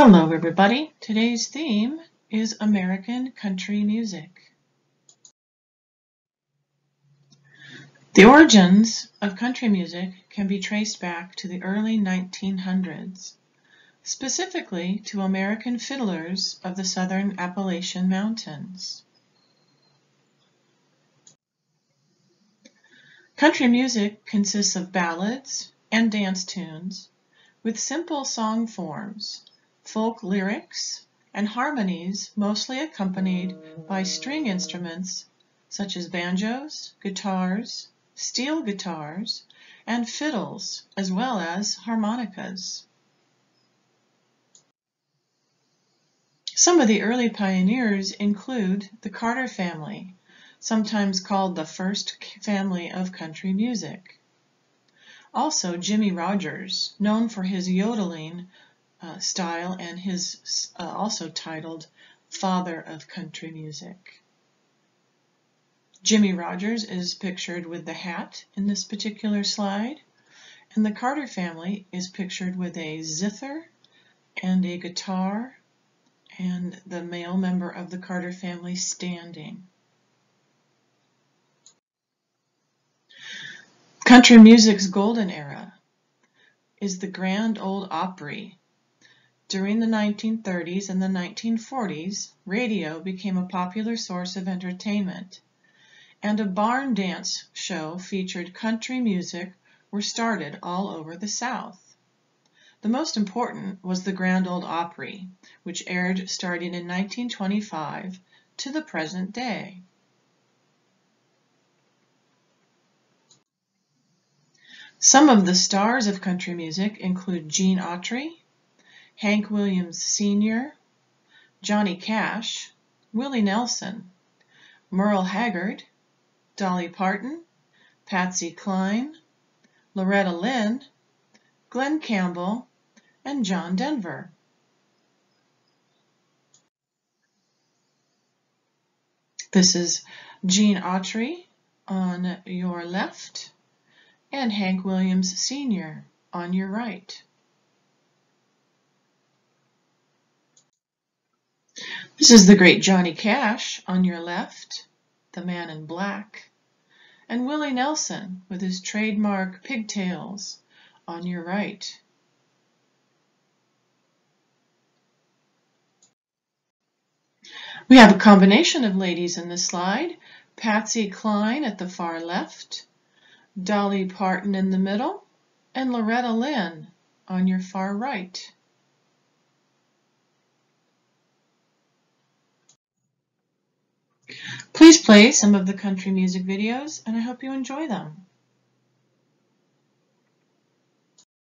Hello everybody. Today's theme is American country music. The origins of country music can be traced back to the early 1900s, specifically to American fiddlers of the southern Appalachian Mountains. Country music consists of ballads and dance tunes with simple song forms folk lyrics, and harmonies mostly accompanied by string instruments such as banjos, guitars, steel guitars, and fiddles, as well as harmonicas. Some of the early pioneers include the Carter family, sometimes called the first family of country music. Also Jimmie Rodgers, known for his yodeling uh, style and his uh, also titled Father of Country Music. Jimmie Rodgers is pictured with the hat in this particular slide, and the Carter family is pictured with a zither and a guitar, and the male member of the Carter family standing. Country music's golden era is the Grand Ole Opry during the 1930s and the 1940s, radio became a popular source of entertainment, and a barn dance show featured country music were started all over the South. The most important was the Grand Ole Opry, which aired starting in 1925 to the present day. Some of the stars of country music include Gene Autry, Hank Williams Sr., Johnny Cash, Willie Nelson, Merle Haggard, Dolly Parton, Patsy Cline, Loretta Lynn, Glen Campbell, and John Denver. This is Gene Autry on your left and Hank Williams Sr. on your right. This is the great Johnny Cash on your left, the man in black, and Willie Nelson with his trademark pigtails on your right. We have a combination of ladies in this slide. Patsy Cline at the far left, Dolly Parton in the middle, and Loretta Lynn on your far right. Please play some of the country music videos and I hope you enjoy them.